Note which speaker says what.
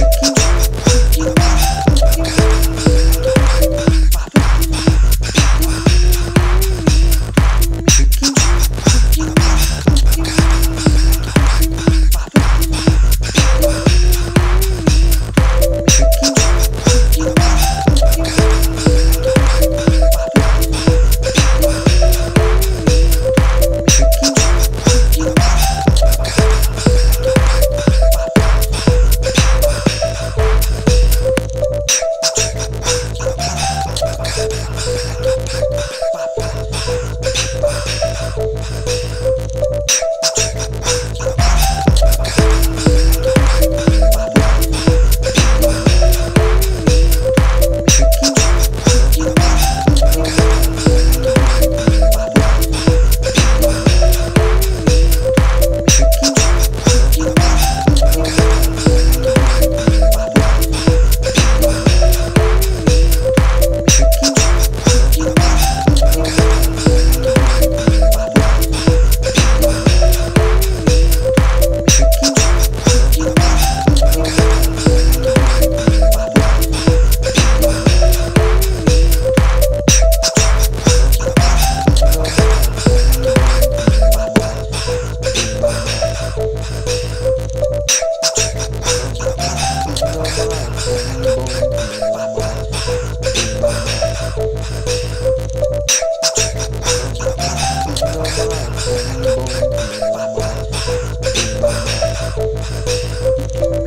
Speaker 1: tricky.